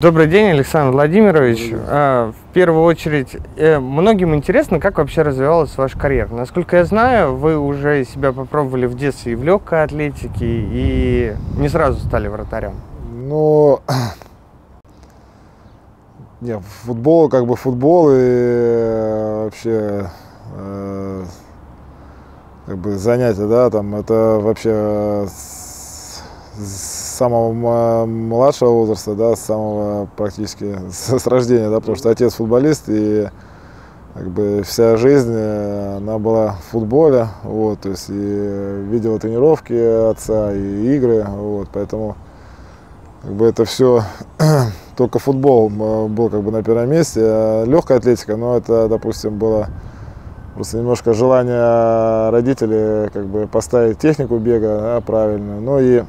Добрый день, Александр Владимирович. А, В первую очередь, э, многим интересно, как вообще развивалась ваша карьера. Насколько я знаю, вы уже себя попробовали в детстве и в легкой атлетике, и не сразу стали вратарем. Ну, не, футбол как бы футбол и э, вообще э, как бы занятие, да, там это вообще с самого младшего возраста, да, с самого практически с, рождения, да, потому что отец футболист и как бы вся жизнь э, она была в футболе, вот, то есть и видела тренировки отца и игры, вот, поэтому как бы это все только футбол э, был как бы на первом месте. А Легкая атлетика, но это, допустим, было просто немножко желание родителей как бы поставить технику бега да, правильную. Ну и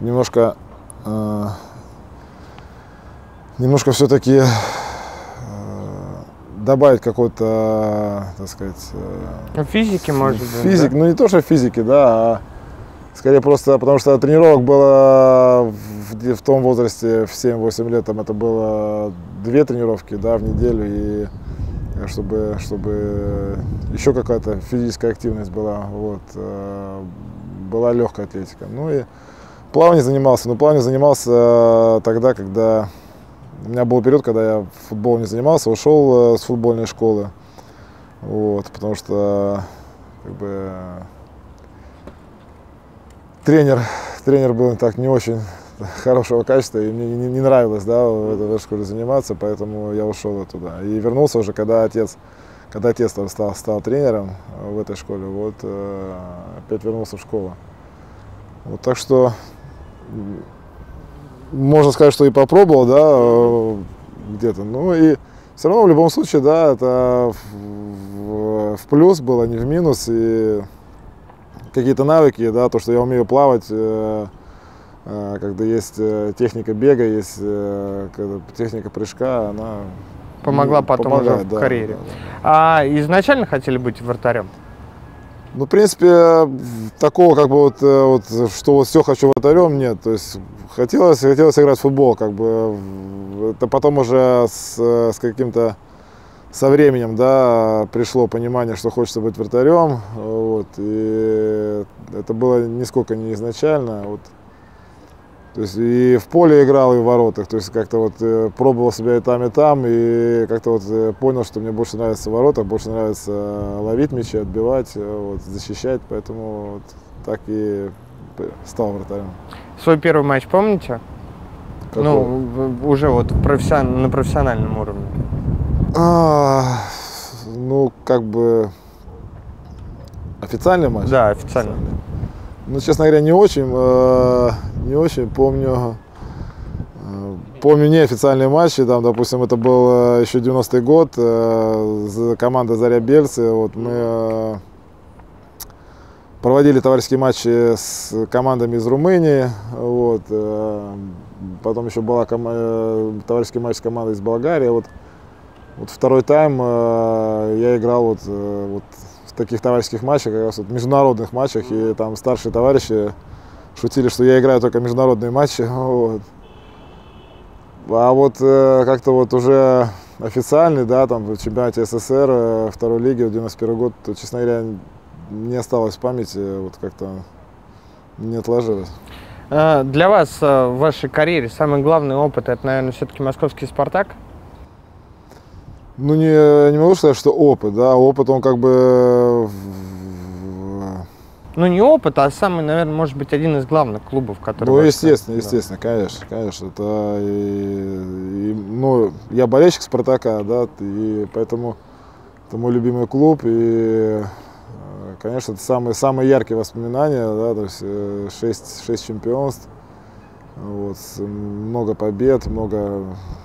немножко э, немножко все-таки добавить какой-то, так сказать, э, Ну, физики, может быть. Физик, да? ну не то, что физики, да, а скорее просто потому что тренировок было в, в том возрасте, в 7-8 лет, там это было две тренировки, да, в неделю, и э, чтобы, чтобы еще какая-то физическая активность была, вот, э, была легкая атлетика. Ну и плавание занимался, но плавание занимался тогда, когда у меня был период, когда я футболом не занимался, ушел э, с футбольной школы, вот, потому что как бы тренер, тренер был так не очень хорошего качества, и мне не, не нравилось, да, в этой, школе заниматься, поэтому я ушел оттуда. И вернулся уже, когда отец, когда отец там стал, стал тренером э, в этой школе, вот э, опять вернулся в школу. Вот так что можно сказать, что и попробовал, да, где-то. Ну и все равно в любом случае, да, это в, в- плюс было, не в минус. И какие-то навыки, да, то, что я умею плавать, э, э, когда есть э, техника бега, есть э, когда техника прыжка, она Помогла ну, потом уже помогает, в да, карьере. да, да. А изначально хотели быть вратарем? Ну, в принципе, такого как бы вот, э, вот что вот все хочу вратарем, нет. То есть хотелось, хотелось играть в футбол, как бы. Это потом уже с, э, с каким-то со временем, да, пришло понимание, что хочется быть вратарем, вот, и это было нисколько не изначально, вот. То есть и в поле играл, и в воротах, то есть как-то вот э, пробовал себя и там, и там, и как-то вот э, понял, что мне больше нравится в воротах, больше нравится э, ловить мячи, отбивать, вот, защищать, поэтому вот так и стал вратарем. Свой первый матч помните? Какой? Ну, уже вот профессион- на профессиональном уровне. А, ну, как бы официальный матч? Да, официально. Ну, честно говоря, не очень, э, не очень помню. э, Помню неофициальные матчи, там, допустим, это был э, еще 90-й год, э, команда Заря Бельцы, вот мы э, проводили товарищеские матчи с командами из Румынии, вот, э, потом еще была э, товарищеский матч с командой из Болгарии, вот, вот второй тайм э, я играл вот, э, вот в таких товарищеских матчах, как раз вот международных матчах, и там старшие товарищи шутили, что я играю только международные матчи, вот. А вот э, как-то вот уже официальный, да, там в чемпионате СССР э, второй лиги в 91 год, то, честно говоря, не осталось в памяти, вот как-то не отложилось. А, Для вас а, в вашей карьере самый главный опыт это, наверное, все-таки московский Спартак. Ну, не, не могу сказать, что опыт, да, опыт он как бы Ну, не опыт, а самый, наверное, может быть, один из главных клубов, который... Ну, естественно, да. естественно, конечно, конечно. Это и, и, ну, я болельщик Спартака, да, и поэтому это мой любимый клуб, и, э, конечно, это самые, самые яркие воспоминания, да, то есть э, шесть, шесть чемпионств, вот, много побед, много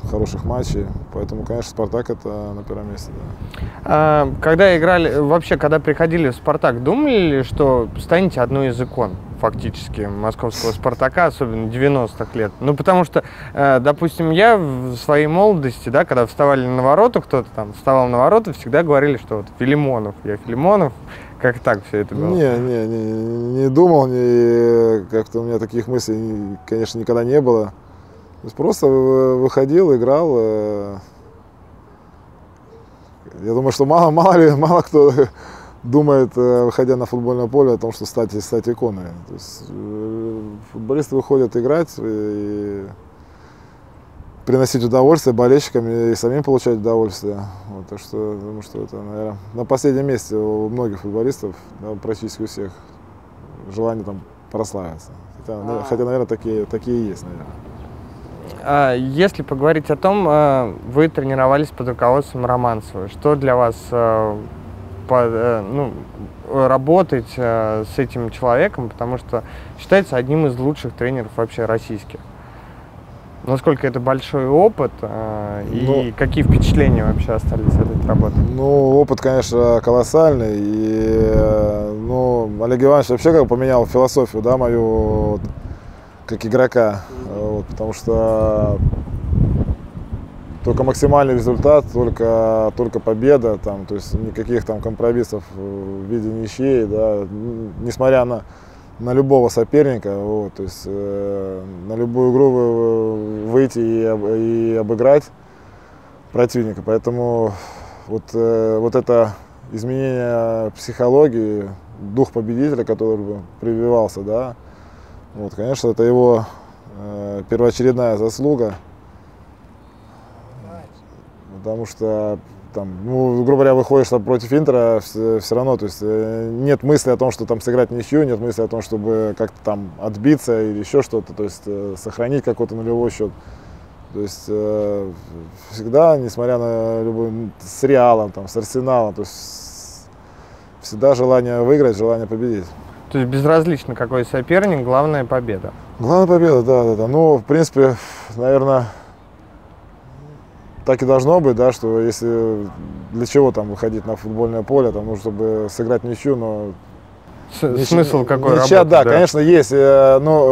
хороших матчей, поэтому, конечно, Спартак это на первом месте, да. А, Когда играли, вообще, когда приходили в Спартак, думали ли, что станете одной из икон фактически московского «Спартака», особенно 90-х лет. Ну, потому что, э, допустим, я в своей молодости, да, когда вставали на ворота, кто-то там вставал на ворота, всегда говорили, что вот Филимонов, я Филимонов, как так все это было? Не, не, не, не думал, не, как-то у меня таких мыслей, конечно, никогда не было. Просто выходил, играл. Э. Я думаю, что мало, мало, ли, мало кто думает, э, выходя на футбольное поле, о том, что стать, стать иконой. То есть э, футболисты выходят играть и приносить удовольствие болельщикам и самим получать удовольствие. Вот, так что думаю, что это, наверное, на последнем месте у многих футболистов, да, практически у всех, желание там прославиться. Хотя, а... хотя наверное, такие, такие есть, наверное. А, если поговорить о том, э, вы тренировались под руководством Романцева. Что для вас по, ну, работать с этим человеком, потому что считается одним из лучших тренеров вообще российских? Насколько это большой опыт э, и ну, какие впечатления вообще остались от этой работы? Ну, опыт, конечно, колоссальный. И, ну, Олег Иванович вообще как поменял философию, да, мою как игрока. Вот, потому что только максимальный результат, только, только победа, там, то есть никаких там компромиссов в виде ничьей, да, несмотря на на любого соперника, вот, то есть э, на любую игру выйти и, и обыграть противника. Поэтому вот, э, вот это изменение психологии, дух победителя, который прививался, да, вот, конечно, это его э, первоочередная заслуга, потому что там, ну, грубо говоря, выходишь там, против Интера, все, все равно, то есть э, нет мысли о том, что там сыграть ничью, нет мысли о том, чтобы как-то там отбиться или еще что-то, то есть э, сохранить какой-то нулевой счет. То есть э, всегда, несмотря на любой, с Реалом, там, с Арсеналом, то есть всегда желание выиграть, желание победить. То есть безразлично какой соперник, главная победа. Главная победа, да, да, да. Ну, в принципе, наверное, так и должно быть, да, что если для чего там выходить на футбольное поле, там, ну, чтобы сыграть ничью, но С, смысл какой ничья, работы, да, да, конечно, есть. Э, но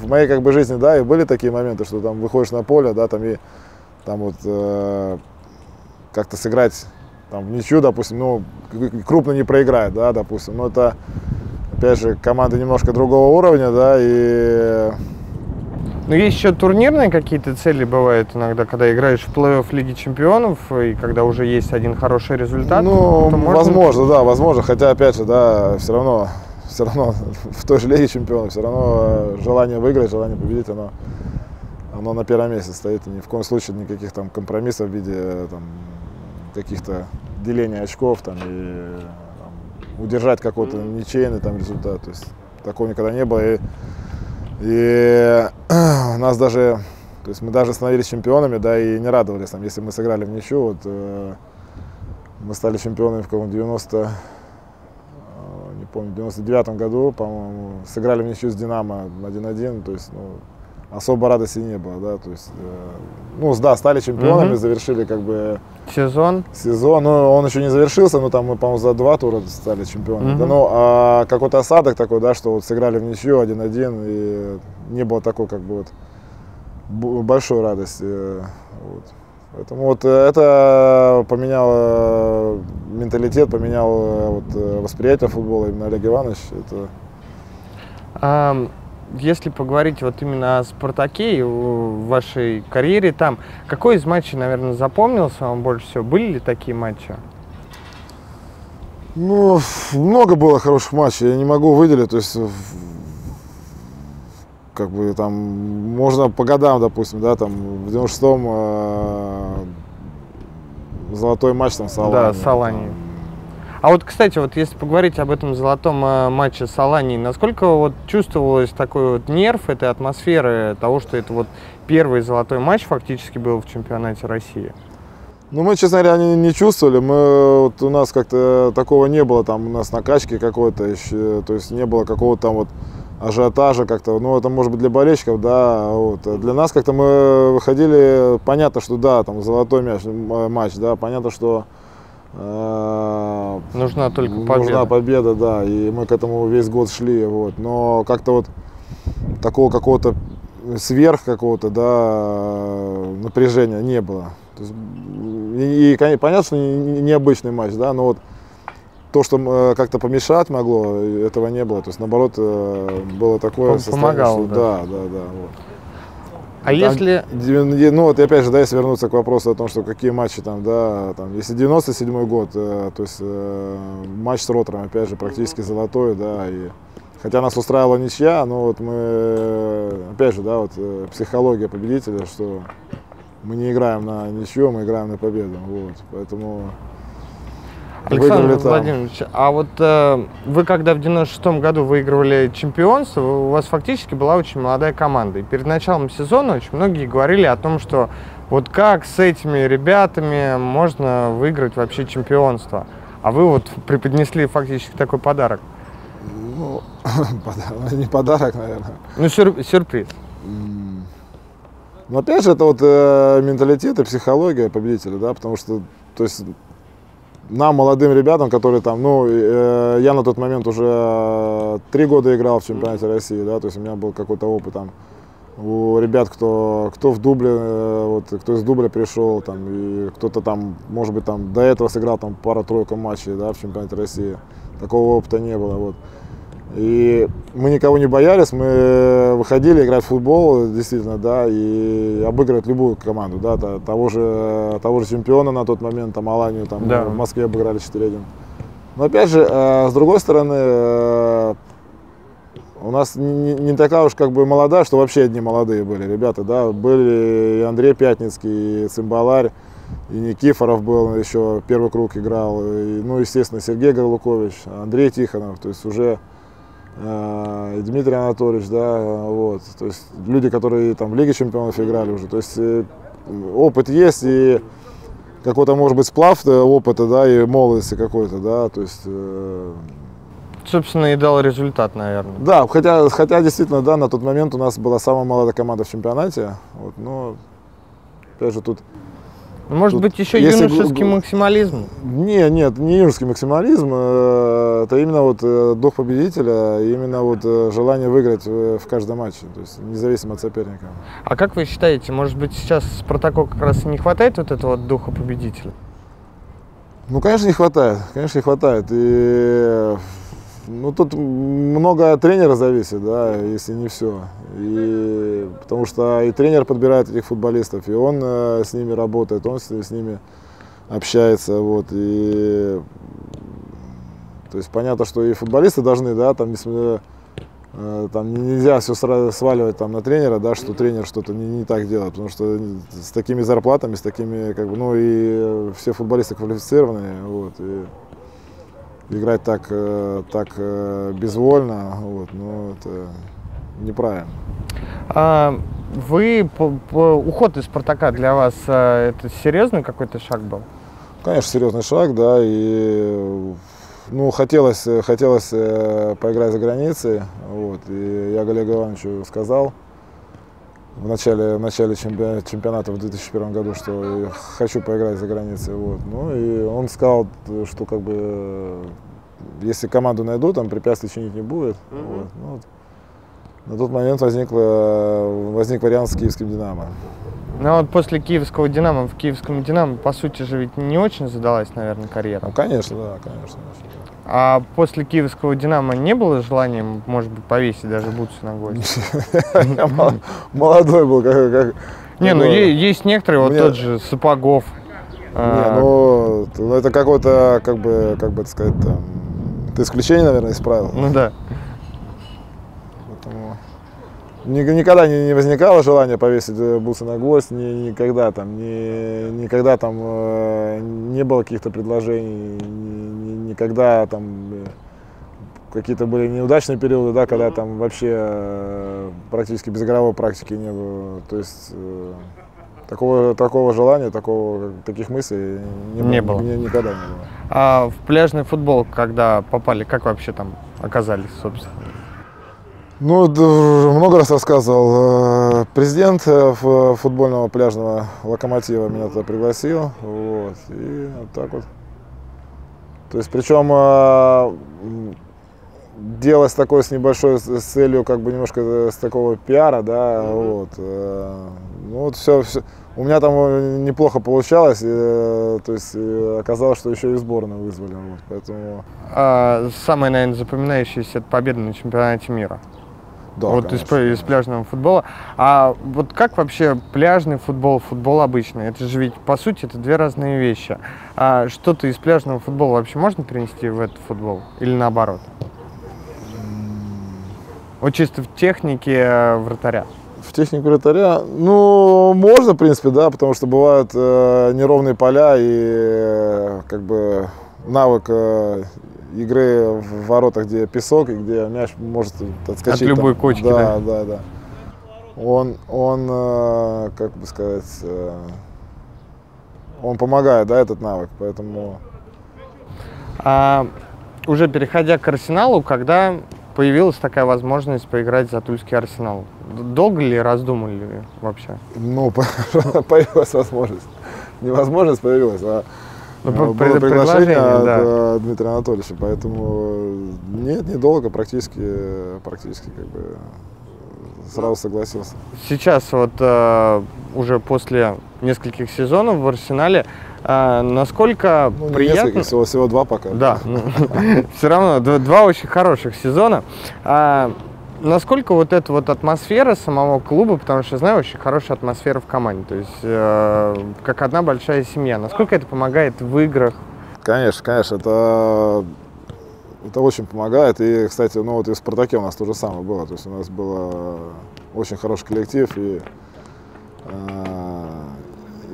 э, в моей как бы жизни, да, и были такие моменты, что там выходишь на поле, да, там и там вот э, как-то сыграть там в ничью, допустим, ну, крупно не проиграть, да, допустим. Но это, опять же, команда немножко другого уровня, да, и но есть еще турнирные какие-то цели бывают иногда, когда играешь в плей-офф Лиги Чемпионов, и когда уже есть один хороший результат. Ну, можно... возможно, да, возможно. Хотя, опять же, да, все равно, все равно в той же Лиге Чемпионов, все равно э, желание выиграть, желание победить, оно, оно на первом месте стоит. И ни в коем случае никаких там компромиссов в виде э, там, каких-то деления очков там, и там, удержать какой-то ничейный там результат. То есть такого никогда не было. И, и у нас даже, то есть мы даже становились чемпионами, да, и не радовались, там, если мы сыграли в ничью, вот, э, мы стали чемпионами в каком 90, э, не помню, в 99 году, по-моему, сыграли в ничью с Динамо 1-1, то есть, ну, особо радости не было, да, то есть, э, ну, да, стали чемпионами, mm-hmm. завершили как бы сезон. Сезон, ну, он еще не завершился, но там мы, по-моему, за два тура стали чемпионами. Mm-hmm. Да, ну, а какой-то осадок такой, да, что вот сыграли в ничью 1-1 и не было такой как бы вот большой радости. Вот. Поэтому вот это поменяло менталитет, поменяло вот восприятие футбола именно Олег Иванович. Это... Um если поговорить вот именно о «Спартаке» и в вашей карьере там, какой из матчей, наверное, запомнился вам больше всего? Были ли такие матчи? Ну, много было хороших матчей, я не могу выделить, то есть как бы там можно по годам, допустим, да, там в 96-м э, золотой матч там с Алани. Да, с Алани. А вот, кстати, вот если поговорить об этом золотом э, матче с Аланией, насколько вот чувствовалось такой вот нерв этой атмосферы того, что это вот первый золотой матч фактически был в чемпионате России? Ну, мы, честно говоря, не, не чувствовали. Мы, вот у нас как-то такого не было, там у нас накачки какой-то еще, то есть не было какого-то там вот ажиотажа как-то. Ну, это может быть для болельщиков, да. Вот. Для нас как-то мы выходили, понятно, что да, там золотой мяч, матч, да, понятно, что Э, Нужна только победа. Нужна победа, да, и мы к этому весь год шли, вот. Но как-то вот такого какого-то сверх какого-то, да, напряжения не было. То есть, и, и понятно, что необычный матч, да, но вот то, что э, как-то помешать могло, этого не было. То есть, наоборот, э, было такое Помогало, что, да. да, да, да. Вот. А там, если... Ну вот опять же, да, если вернуться к вопросу о том, что какие матчи там, да, там, если 97 год, э, то есть э, матч с Ротором, опять же, практически золотой, да, и хотя нас устраивала ничья, но вот мы, опять же, да, вот э, психология победителя, что мы не играем на ничью, мы играем на победу, вот, поэтому Александр Владимирович, а вот э, вы когда в 96 году выигрывали чемпионство, у вас фактически была очень молодая команда. И перед началом сезона очень многие говорили о том, что вот как с этими ребятами можно выиграть вообще чемпионство. А вы вот преподнесли фактически такой подарок. Ну, не подарок, наверное. Ну, сюр, сюрприз. Ну, опять же, это вот э, менталитет и психология победителя, да, потому что, то есть, нам, молодым ребятам, которые там, ну, э, я на тот момент уже э, три года играл в чемпионате России, да, то есть у меня был какой-то опыт там у ребят, кто, кто в дубле, э, вот, кто из дубля пришел, там, и кто-то там, может быть, там до этого сыграл там пара-тройка матчей, да, в чемпионате России. Такого опыта не было, вот. И мы никого не боялись, мы выходили играть в футбол, действительно, да, и обыгрывать любую команду, да, того же, того же чемпиона на тот момент, там, Аланию, там, да. в Москве обыграли 4-1. Но опять же, э, с другой стороны, э, у нас не, не такая уж как бы молодая, что вообще одни молодые были ребята, да, были и Андрей Пятницкий, и Цимбаларь, и Никифоров был, еще первый круг играл, и, ну, естественно, Сергей Горлукович, Андрей Тихонов, то есть уже Э, Дмитрий Анатольевич, да, вот, то есть люди, которые там в Лиге Чемпионов играли уже, то есть э, опыт есть и какой-то, может быть, сплав опыта, да, и молодости какой-то, да, то есть... Э, Собственно, и дал результат, наверное. Да, хотя, хотя действительно, да, на тот момент у нас была самая молодая команда в чемпионате, вот, но, опять же, тут может Тут, быть, еще юношеский максимализм? Не, нет, не юношеский максимализм. Э, это именно вот э, дух победителя, именно вот э, желание выиграть в каждом матче, то есть независимо от соперника. А как вы считаете, может быть, сейчас Спартаку как раз и не хватает вот этого духа победителя? Ну, конечно, не хватает, конечно, не хватает. И ну, тут много от тренера зависит, да, если не все. И, потому что и тренер подбирает этих футболистов, и он э, с ними работает, он с, с ними общается, вот, и то есть понятно, что и футболисты должны, да, там, э, там нельзя все сваливать там на тренера, да, что тренер что-то не, не так делает, потому что с такими зарплатами, с такими, как бы, ну и все футболисты квалифицированные, вот, и играть так, э, так э, безвольно, вот, ну, это неправильно. А вы, по, по, уход из «Спартака» для вас э, это серьезный какой-то шаг был? Конечно, серьезный шаг, да, и ну, хотелось, хотелось поиграть за границей, вот, и я Олегу Ивановичу сказал, в начале, в начале чемпионата в 2001 году, что хочу поиграть за границей. Вот. Ну и он сказал, что как бы если команду найду, там препятствий чинить не будет. Mm-hmm. Вот. Ну. На тот момент возник, возник вариант с киевским «Динамо». Ну а вот после киевского «Динамо» в киевском «Динамо» по сути же ведь не очень задалась, наверное, карьера. Ну, конечно, да, конечно. А после киевского «Динамо» не было желания, может быть, повесить даже бутсы на гвоздь? Молодой был, как... Не, ну есть некоторые, вот тот же Сапогов. Не, а. ну, ну это какой-то, как бы, как бы это сказать, там, это исключение, наверное, из правил. Ну да. Поэтому никогда не, не возникало желания повесить э, бусы на гвоздь, ни, никогда там, ни, никогда там э, не было каких-то предложений, ни, никогда там э, какие-то были неудачные периоды, да, когда там вообще э, практически без игровой практики не было. То есть э, такого, такого желания, такого, таких мыслей не, не было. Мне никогда не было. А в пляжный футбол, когда попали, как вообще там оказались, собственно? Ну, много раз рассказывал. Э, президент э, футбольного пляжного локомотива меня туда пригласил. Вот, и вот так вот То есть, причем э, делать такой с небольшой с целью, как бы немножко с такого пиара, да, mm-hmm. вот. Ну вот все, все, у меня там неплохо получалось, и, то есть оказалось, что еще и сборную вызвали, вот, поэтому. А, самое, наверное, запоминающееся это победа на чемпионате мира. Да, вот из, из пляжного футбола. А вот как вообще пляжный футбол, футбол обычный? Это же ведь, по сути, это две разные вещи. А что-то из пляжного футбола вообще можно перенести в этот футбол? Или наоборот? Вот чисто в технике э, вратаря. В технике вратаря, ну, можно, в принципе, да, потому что бывают э, неровные поля и э, как бы навык э, игры в воротах, где песок и где мяч может отскочить. От любой там. кочки, да? Да, да, да. Он, он э, как бы сказать, э, он помогает, да, этот навык, поэтому... А, уже переходя к Арсеналу, когда появилась такая возможность поиграть за Тульский Арсенал. Долго ли раздумали вообще? Ну, появилась возможность. Не возможность появилась, а ну, было приглашение от да. Э, Дмитрия Анатольевича, поэтому нет, недолго, практически, практически как бы сразу согласился. Сейчас вот э, уже после нескольких сезонов в Арсенале а, насколько ну, приятно... всего, всего два пока. Да, все равно два очень хороших сезона. Насколько вот эта вот атмосфера самого клуба, потому что, знаю, очень хорошая атмосфера в команде, то есть э, как одна большая семья, насколько это помогает в играх? Конечно, конечно, это, это очень помогает. И, кстати, ну вот и в «Спартаке» у нас то же самое было, то есть у нас был очень хороший коллектив, и э,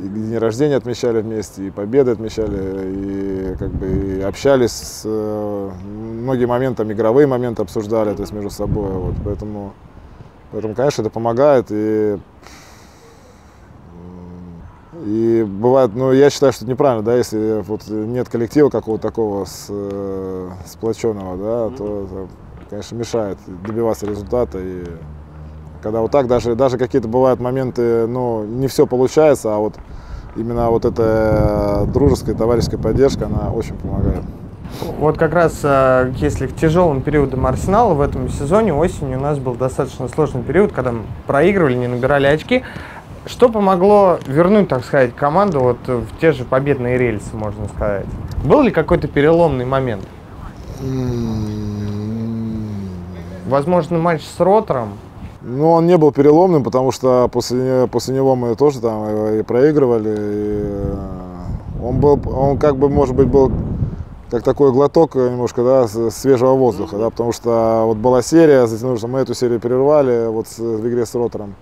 и дни рождения отмечали вместе, и победы отмечали, и как бы и общались, с, э, многие моменты, игровые моменты обсуждали, то есть между собой, вот, поэтому, поэтому, конечно, это помогает, и и бывает, ну, я считаю, что это неправильно, да, если вот нет коллектива какого-то такого с, э, сплоченного, да, то это, конечно, мешает добиваться результата. И когда вот так, даже, даже какие-то бывают моменты, ну, не все получается, а вот именно вот эта дружеская, товарищеская поддержка, она очень помогает. Вот как раз, э, если к тяжелым периодам Арсенала в этом сезоне, осенью у нас был достаточно сложный период, когда мы проигрывали, не набирали очки. Что помогло вернуть, так сказать, команду вот в те же победные рельсы, можно сказать? Был ли какой-то переломный момент? Возможно, матч с Ротором? Ну, он не был переломным, потому что после, после него мы тоже там и проигрывали. И э, он был, он как бы, может быть, был как такой глоток немножко, да, свежего воздуха, да, потому что вот была серия, затянули, что мы эту серию прервали вот в игре с Ротором.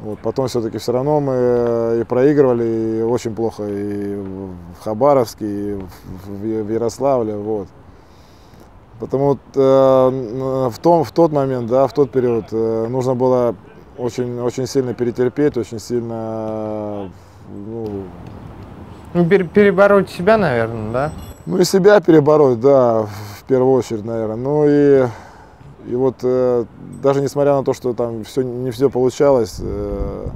Вот, потом все-таки все равно мы э, и проигрывали, и очень плохо и в Хабаровске, и в Ярославле, вот. Потому э, в, том, в тот момент, да, в тот период э, нужно было очень, очень сильно перетерпеть, очень сильно ну, ну перебороть себя, наверное, да? Ну и себя перебороть, да, в первую очередь, наверное. Ну и, и вот э, даже несмотря на то, что там все, не все получалось, э,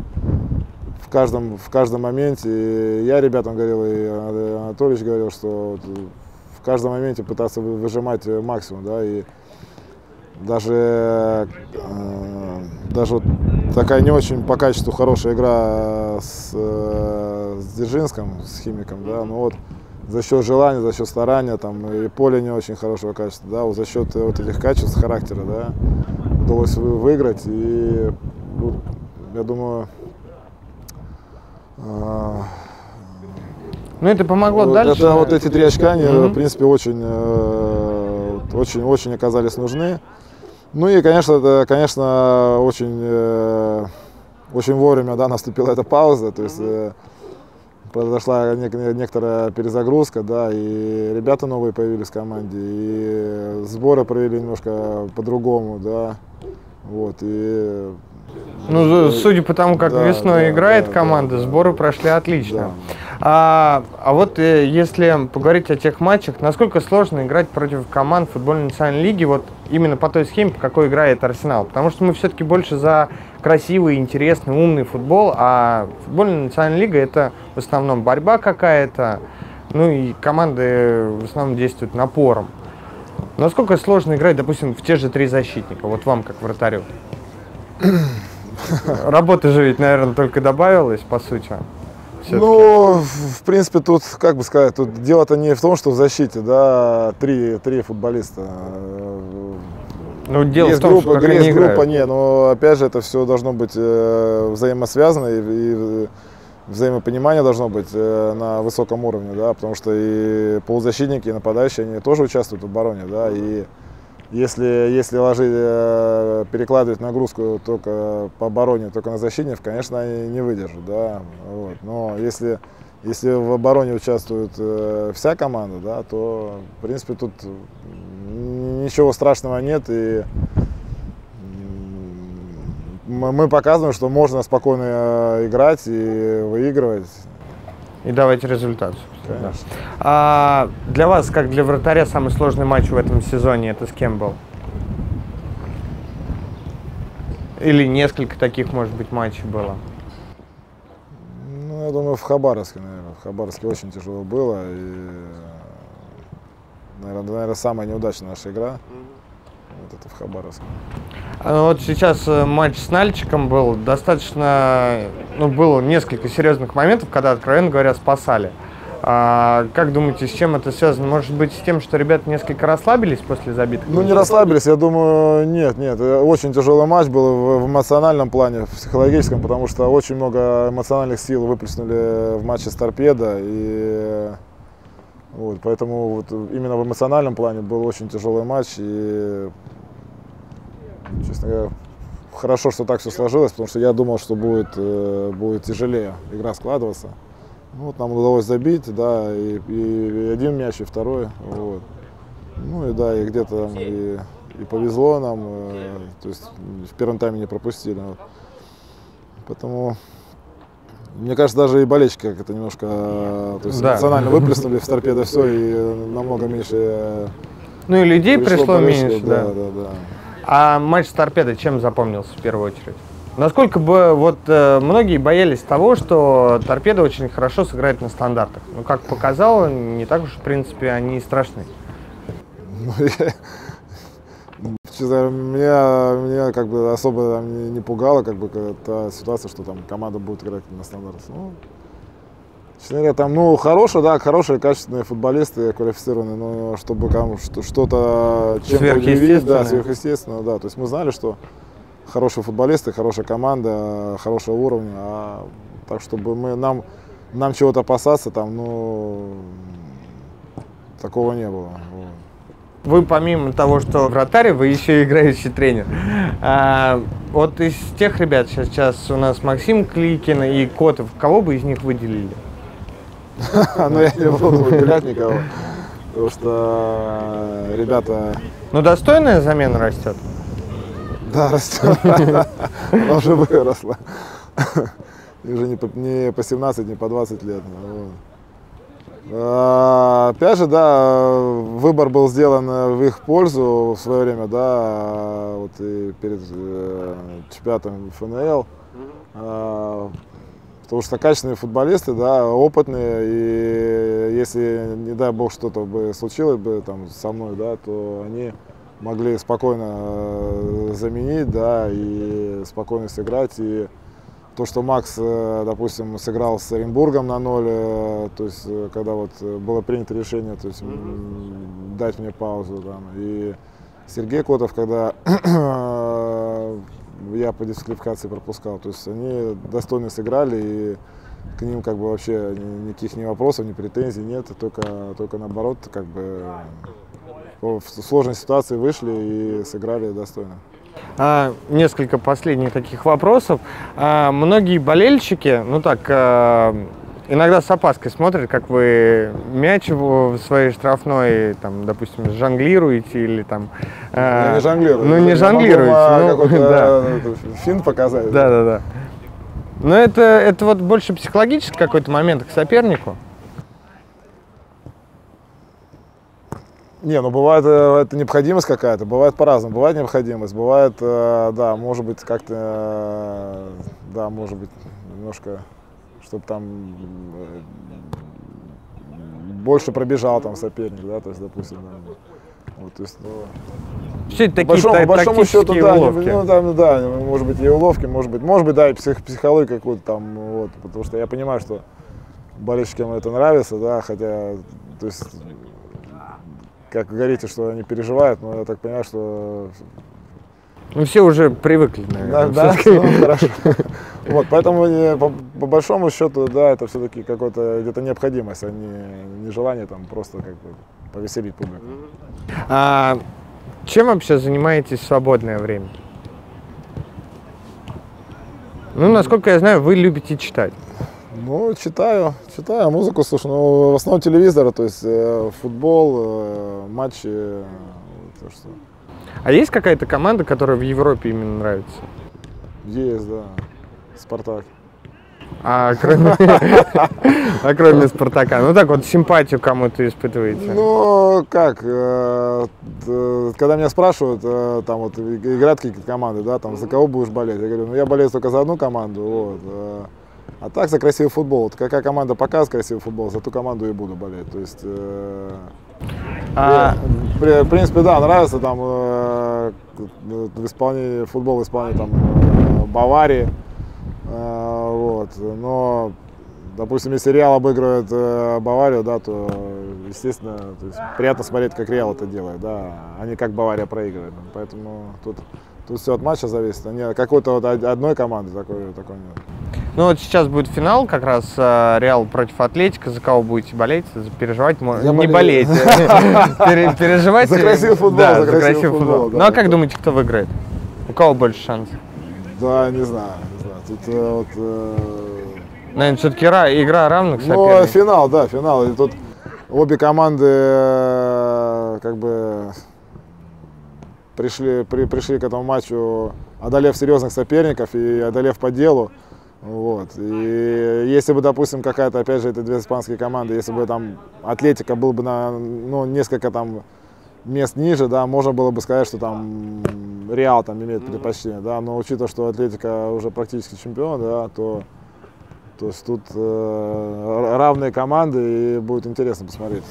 в каждом, в каждом моменте, я ребятам говорил, и Анатольевич говорил, что в каждом моменте пытаться выжимать максимум, да, и даже, э, даже вот такая не очень по качеству хорошая игра с, э, с Дзержинском, с Химиком, да, ну вот за счет желания, за счет старания, там, и поле не очень хорошего качества, да, вот за счет вот этих качеств характера, да, удалось выиграть, и, ну, я думаю, э, ну это помогло вот, дальше? Это, вот эти три очка, они, mm-hmm. в принципе, очень, э, очень, очень оказались нужны. Ну и, конечно, это, конечно, очень, э, очень вовремя да, наступила эта пауза. То есть э, произошла некоторая перезагрузка, да, и ребята новые появились в команде, и сборы провели немножко по-другому, да. Вот, и ну, судя по тому, как да, весной да, играет да, команда, да, сборы да. прошли отлично. Да. А, а вот э, если поговорить о тех матчах, насколько сложно играть против команд футбольной национальной лиги, вот именно по той схеме, по какой играет Арсенал? Потому что мы все-таки больше за красивый, интересный, умный футбол, а футбольная национальная лига это в основном борьба какая-то, Ну и команды в основном действуют напором. Насколько сложно играть, допустим, в те же три защитника, вот вам как вратарю? Работы же ведь, наверное, только добавилось, по сути. Ну, в принципе, тут, как бы сказать, тут дело-то не в том, что в защите, да, три, три футболиста. Ну, дело есть в том, группа, что есть группа, играют. не, но опять же это все должно быть э, взаимосвязано и, и взаимопонимание должно быть э, на высоком уровне, да, потому что и полузащитники, и нападающие, они тоже участвуют в обороне, да, и если, если ложить, э, перекладывать нагрузку только по обороне, только на защитников, конечно, они не выдержат, да, вот. но если, если в обороне участвует э, вся команда, да, то, в принципе, тут ничего страшного нет, и мы показываем, что можно спокойно э, играть и выигрывать. И давать результат. Да. А для вас, как для вратаря, самый сложный матч в этом сезоне это с кем был? Или несколько таких, может быть, матчей было? Ну, я думаю, в Хабаровске, наверное. В Хабаровске очень тяжело было. И, наверное, наверное самая неудачная наша игра. Вот это в Хабаровске. А вот сейчас э, матч с Нальчиком был достаточно, ну, было несколько серьезных моментов, когда, откровенно говоря, спасали. А, как думаете, с чем это связано? Может быть, с тем, что ребята несколько расслабились после забитых? Ну, не расслабились, я думаю, нет, нет. Очень тяжелый матч был в эмоциональном плане, в психологическом, потому что очень много эмоциональных сил выплеснули в матче с Торпедо. И вот, поэтому вот именно в эмоциональном плане был очень тяжелый матч. И, честно говоря, хорошо, что так все сложилось, потому что я думал, что будет, э, будет тяжелее игра складываться. Ну, вот нам удалось забить, да, и, и, один мяч, и второй. Вот. Ну и да, и где-то там и, и повезло нам, э, то есть в первом тайме не пропустили. Вот. Поэтому мне кажется, даже и болельщики как это немножко то есть да. эмоционально выплеснули в торпедо все и намного меньше. Э, ну и людей пришло, пришло меньше, да. да, да, да. А матч с торпедой чем запомнился в первую очередь? Насколько бы вот э, многие боялись того, что торпеда очень хорошо сыграет на стандартах. Ну, как показало, не так уж, в принципе, они и страшны. Ну, я, меня, меня как бы особо там, не, не пугала как бы та ситуация, что там команда будет играть на стандартах. Ну, честно говоря, там, ну, хорошие, да, хорошие, качественные футболисты, квалифицированные, но чтобы там что-то чем-то удивить, да, сверхъестественно, да. То есть мы знали, что хорошие футболисты, хорошая команда, хорошего уровня. А, так чтобы мы, нам, нам чего-то опасаться, там, ну, такого не было. Вы помимо того, что вратарь, вы еще и играющий тренер. А, вот из тех ребят сейчас, сейчас у нас Максим Кликин и Котов, кого бы из них выделили? Ну, я не буду выделять никого, потому что ребята... Ну, достойная замена растет? Да, растет. Она уже выросла. Уже не по, не по 17, не по 20 лет. А, опять же, да, выбор был сделан в их пользу в свое время, да, вот и перед э, чемпионатом ФНЛ. А, потому что качественные футболисты, да, опытные, и если, не дай бог, что-то бы случилось бы там со мной, да, то они могли спокойно э, заменить, да, и спокойно сыграть. И то, что Макс, э, допустим, сыграл с Оренбургом на ноль, э, то есть, когда вот было принято решение, то есть, mm-hmm. дать мне паузу, там, и Сергей Котов, когда я по дисквалификации пропускал, то есть, они достойно сыграли, и к ним как бы вообще никаких ни вопросов, ни претензий нет, только, только наоборот, как бы в сложной ситуации вышли и сыграли достойно. А, несколько последних таких вопросов. А, многие болельщики, ну так, а, иногда с опаской смотрят, как вы мяч в своей штрафной, там, допустим, жонглируете или там... Ну, не жонглирую. Ну, не жонглируете. Ну, да. Финт показать. Да, да, да. Но это, это вот больше психологический какой-то момент к сопернику. Не, ну бывает э, это необходимость какая-то, бывает по-разному. Бывает необходимость, бывает, э, да, может быть как-то, э, да, может быть немножко, чтобы там больше пробежал там соперник, да, то есть, допустим, там, вот, то есть, ну, Все это такие большому, та- большому счету, да, уловки. ну, там, да, может быть, и уловки, может быть, может быть, да, и псих, психологию какую-то там, вот, потому что я понимаю, что болельщикам это нравится, да, хотя, то есть, как вы говорите, что они переживают, но я так понимаю, что Ну, все уже привыкли, наверное. да, да, ну, хорошо. Вот, поэтому по, по большому счету, да, это все-таки какая-то где-то необходимость, а не, не желание там просто как бы повеселить публику. А чем вообще занимаетесь в свободное время? Ну, насколько я знаю, вы любите читать. Ну, читаю, читаю, музыку слушаю, но в основном телевизор, то есть э, футбол, э, матчи, э, так что А есть какая-то команда, которая в Европе именно нравится? есть, да, Спартак. А кроме, а кроме Спартака? Ну так вот, симпатию кому-то испытываете? Ну, как, э, когда меня спрашивают, э, там вот играют какие-то команды, да, там за кого будешь болеть? Я говорю, ну я болею только за одну команду, вот. А так за красивый футбол. Вот какая команда показывает красивый футбол, за ту команду и буду болеть. То есть, э, А, при- в принципе, да, нравится там э, в исполнении футбол в исполнении там э, Баварии, э, вот. Но, допустим, если Реал обыгрывает э, Баварию, да, то естественно, то есть приятно смотреть, как Реал это делает, да, а не как Бавария проигрывает. Поэтому тут Тут все от матча зависит, а не какой-то вот од- одной команды такой, такой нет. Ну вот сейчас будет финал, как раз э, Реал против Атлетика. За кого будете болеть? Переживать. Я Не болеть. Пере- Переживать. За красивый футбол, за красивый футбол, Ну а как думаете, кто выиграет? У кого больше шансов? Да, не знаю. Тут э, вот э, Наверное, все-таки игра равных Ну, соперников. финал, да, финал. И тут обе команды как бы пришли, при- пришли к этому матчу, одолев серьезных соперников и одолев по делу. Вот. И если бы, допустим, какая-то, опять же, это две испанские команды, если бы там Атлетика был бы на ну, несколько там мест ниже, да, можно было бы сказать, что там Реал там имеет предпочтение, да, но учитывая, что Атлетика уже практически чемпион, да, то то есть тут э, равные команды и будет интересно посмотреть.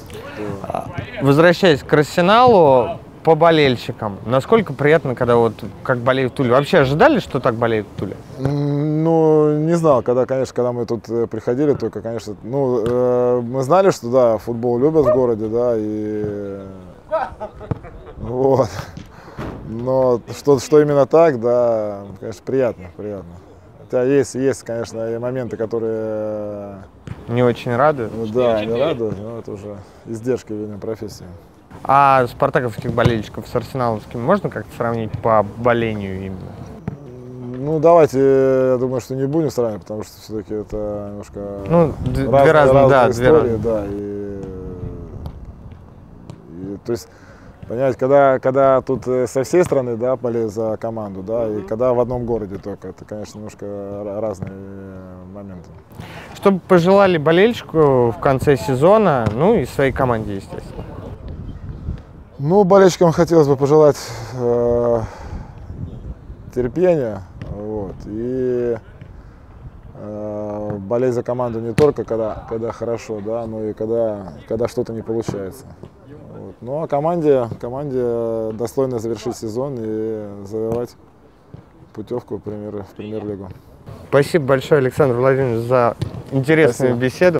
кто- Возвращаясь к Арсеналу, по болельщикам, насколько приятно, когда вот как болеют Туле? Вообще ожидали, что так болеют Туле? Ну, не знал, когда, конечно, когда мы тут э, приходили, только, конечно, ну, э, мы знали, что, да, футбол любят в городе, да, и э, вот. Но что, что именно так, да, конечно, приятно, приятно. Хотя есть, есть, конечно, и моменты, которые, э, Не очень рады. ну, да, не радуют, но это уже издержки, видимо, профессии. А спартаковских болельщиков с арсеналовскими можно как-то сравнить по болению именно? Ну, давайте, я думаю, что не будем сравнивать, потому что все-таки это немножко Ну, две разные, да, разные две истории, разные. да, и, и, то есть, понимаете, когда, когда тут э, со всей страны, да, болеют за команду, да, и когда в одном городе только, это, конечно, немножко ра- разные э, моменты. Что бы пожелали болельщику в конце сезона, ну и своей команде, естественно. Ну, болельщикам хотелось бы пожелать э, терпения, вот, и э, болеть за команду не только когда, когда хорошо, да, но и когда, когда что-то не получается. Вот. Ну а команде, команде достойно завершить сезон и завоевать путевку в премьер, премьер-лигу. Спасибо большое, Александр Владимирович, за интересную Спасибо. беседу.